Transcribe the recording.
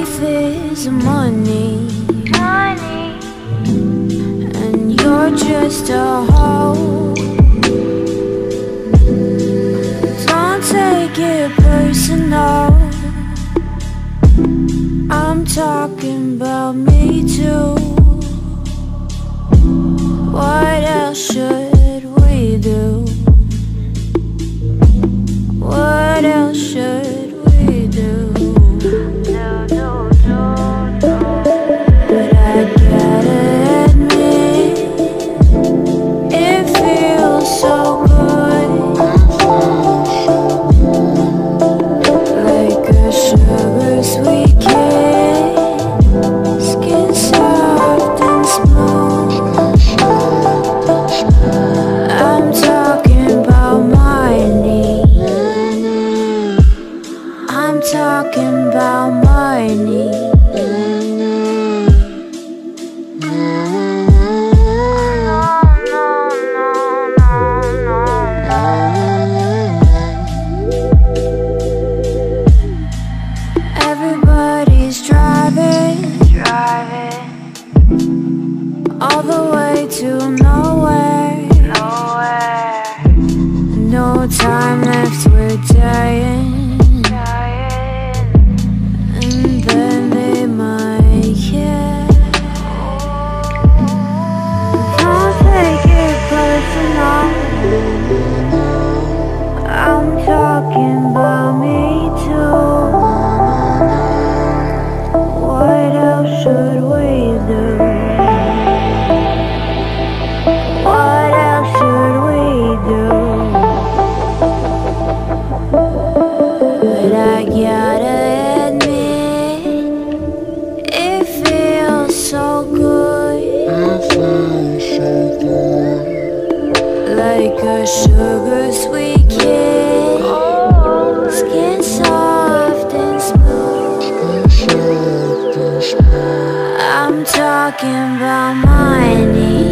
Life is money, money, and you're just a hoe. Don't take it personal. I'm talking about me too. What else should should we do? What else should we do? But I gotta admit, it feels so good. Like a sugar sweet talking about my knee.